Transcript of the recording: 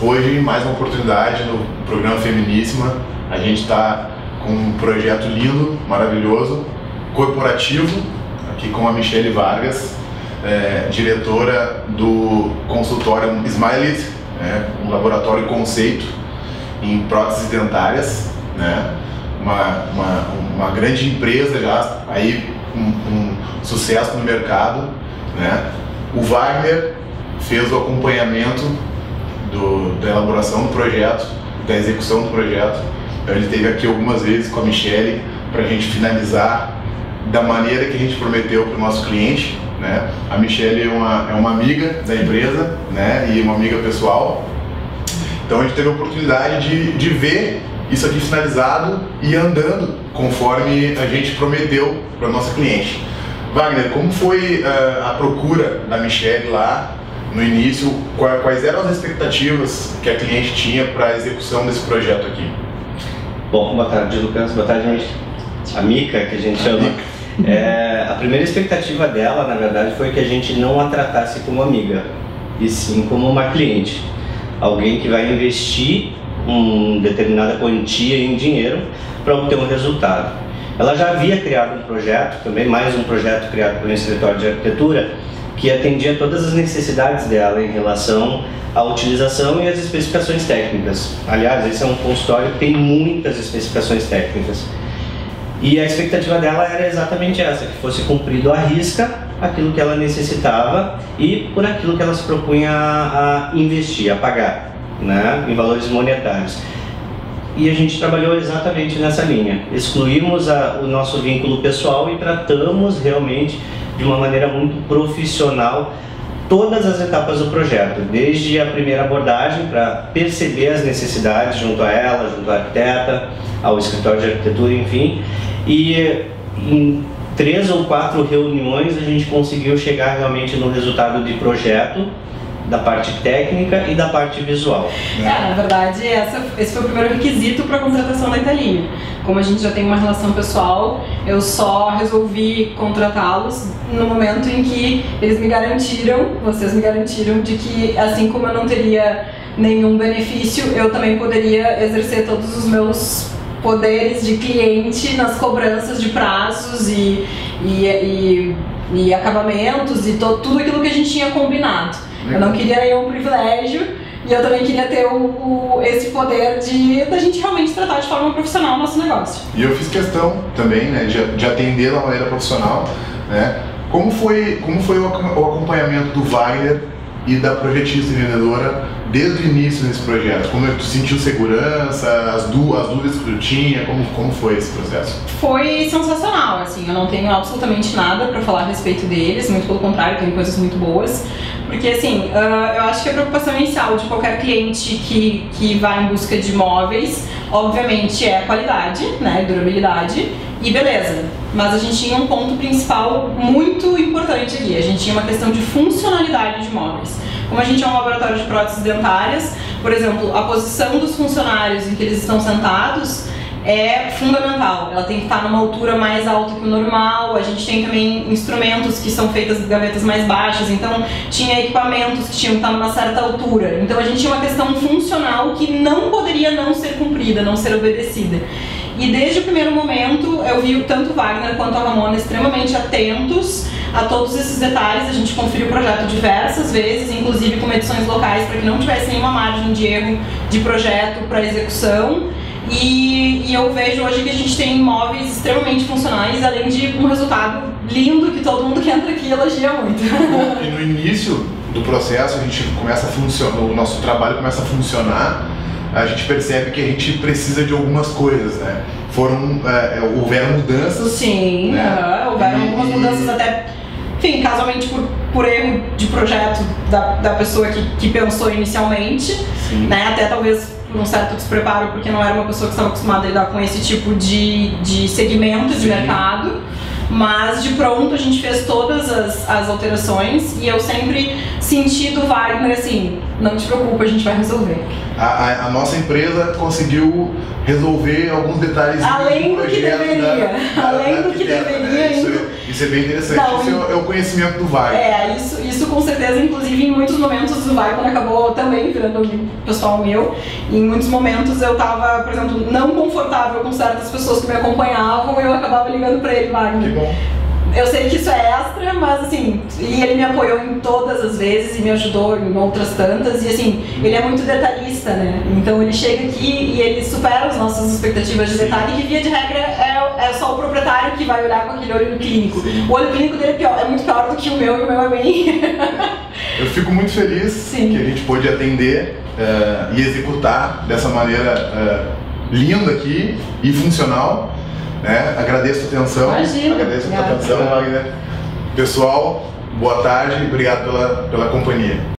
Hoje, mais uma oportunidade no programa Feminíssima. A gente está com um projeto lindo, maravilhoso, corporativo, aqui com a Michele Vargas, é, diretora do consultório Smiley, né, um laboratório conceito em próteses dentárias, né, uma, uma, uma grande empresa já, aí um, um sucesso no mercado. Né. O Wagner fez o acompanhamento do, da elaboração do projeto, da execução do projeto. Então, ele esteve aqui algumas vezes com a Michelle para a gente finalizar da maneira que a gente prometeu para o nosso cliente. Né? A Michelle é uma, é uma amiga da empresa né? e uma amiga pessoal. Então a gente teve a oportunidade de, de ver isso aqui finalizado e andando conforme a gente prometeu para nossa cliente. Wagner, como foi uh, a procura da Michelle lá no início? Quais eram as expectativas que a cliente tinha para a execução desse projeto aqui? Bom, boa tarde, Lucas. Boa tarde, a Mica, que a gente chama. É, a primeira expectativa dela, na verdade, foi que a gente não a tratasse como amiga, e sim como uma cliente. Alguém que vai investir uma determinada quantia em dinheiro para obter um resultado. Ela já havia criado um projeto, também mais um projeto criado pelo escritório de arquitetura, que atendia todas as necessidades dela em relação à utilização e às especificações técnicas. Aliás, esse é um consultório que tem muitas especificações técnicas. E a expectativa dela era exatamente essa, que fosse cumprido à risca aquilo que ela necessitava e por aquilo que ela se propunha a, investir, a pagar, né, em valores monetários. E a gente trabalhou exatamente nessa linha. Excluímos a, o nosso vínculo pessoal e tratamos realmente de uma maneira muito profissional todas as etapas do projeto, desde a primeira abordagem para perceber as necessidades junto a ela, junto à arquiteta, ao escritório de arquitetura, enfim, e em três ou quatro reuniões a gente conseguiu chegar realmente no resultado de projeto da parte técnica e da parte visual. É, na verdade, essa, esse foi o primeiro requisito para a contratação da Italinha. Como a gente já tem uma relação pessoal, eu só resolvi contratá-los no momento em que eles me garantiram, vocês me garantiram, de que assim como eu não teria nenhum benefício, eu também poderia exercer todos os meus poderes de cliente nas cobranças de prazos e, e, e, e acabamentos e to, tudo aquilo que a gente tinha combinado. Eu não queria nenhum privilégio e eu também queria ter o, o, esse poder de da gente realmente tratar de forma profissional o nosso negócio. E eu fiz questão também né, de, de atender da maneira profissional. Né? Como foi, como foi o, o acompanhamento do Wagner e da projetista e vendedora desde o início desse projeto? Como é que tu sentiu segurança, as, du as dúvidas que tu tinha, como, como foi esse processo? Foi sensacional, assim, eu não tenho absolutamente nada para falar a respeito deles, muito pelo contrário, tenho coisas muito boas. Porque, assim, uh, eu acho que a preocupação inicial de qualquer cliente que, que vai em busca de imóveis, obviamente, é a qualidade, né, durabilidade e beleza. Mas a gente tinha um ponto principal muito importante aqui. A gente tinha uma questão de funcionalidade de imóveis. Como a gente é um laboratório de próteses dentárias, por exemplo, a posição dos funcionários em que eles estão sentados é fundamental. Ela tem que estar numa altura mais alta que o normal. A gente tem também instrumentos que são feitas de gavetas mais baixas, então tinha equipamentos que tinham que estar numa certa altura. Então a gente tinha uma questão funcional que não poderia não ser cumprida, não ser obedecida. E desde o primeiro momento eu vi tanto Wagner quanto a Ramona extremamente atentos a todos esses detalhes. A gente conferiu o projeto diversas vezes, inclusive com edições locais, para que não tivesse nenhuma margem de erro de projeto para execução. E, e, eu vejo hoje que a gente tem imóveis extremamente funcionais, além de um resultado lindo que todo mundo que entra aqui elogia muito. E no início do processo a gente começa a funcionar, o nosso trabalho começa a funcionar, a gente percebe que a gente precisa de algumas coisas, né? Foram, é, é houveram mudanças. Sim, né? uh, houveram e, algumas mudanças até, enfim, casualmente por, por erro de projeto da, da pessoa que, que pensou inicialmente, Sim. né? Até talvez um certo despreparo, porque não era uma pessoa que estava acostumada a lidar com esse tipo de, de segmento de Sim. mercado. Mas de pronto a gente fez todas as, as alterações e eu sempre senti do Wagner assim: não te preocupa, a gente vai resolver. A, a, a nossa empresa conseguiu resolver alguns detalhes além do, do que deveria, da, além da do que deveria, né? Isso é bem interessante. Não, isso é o conhecimento do Wagner. É, isso, isso certeza, inclusive em muitos momentos o Wagner acabou também virando amigo pessoal meu. E em muitos momentos eu tava, por exemplo, não confortável com certas pessoas que me acompanhavam e eu acabava ligando pra ele, Wagner. Que bom. Eu sei que isso é extra, mas assim, e ele me apoiou em todas as vezes e me ajudou em outras tantas. E assim, ele é muito detalhista, né? Então ele chega aqui e ele supera as nossas expectativas de detalhe, que via de regra é, é só o proprietário que vai olhar com aquele olho clínico. Sim. O olho clínico dele é, pior, é muito pior do que o meu e o meu é bem. Eu fico muito feliz Sim. que a gente pôde atender eh, e executar dessa maneira eh, linda aqui e funcional. Né? Agradeço a atenção. Imagina. Agradeço a atenção, Wagner. Pessoal, boa tarde e obrigado pela, pela companhia.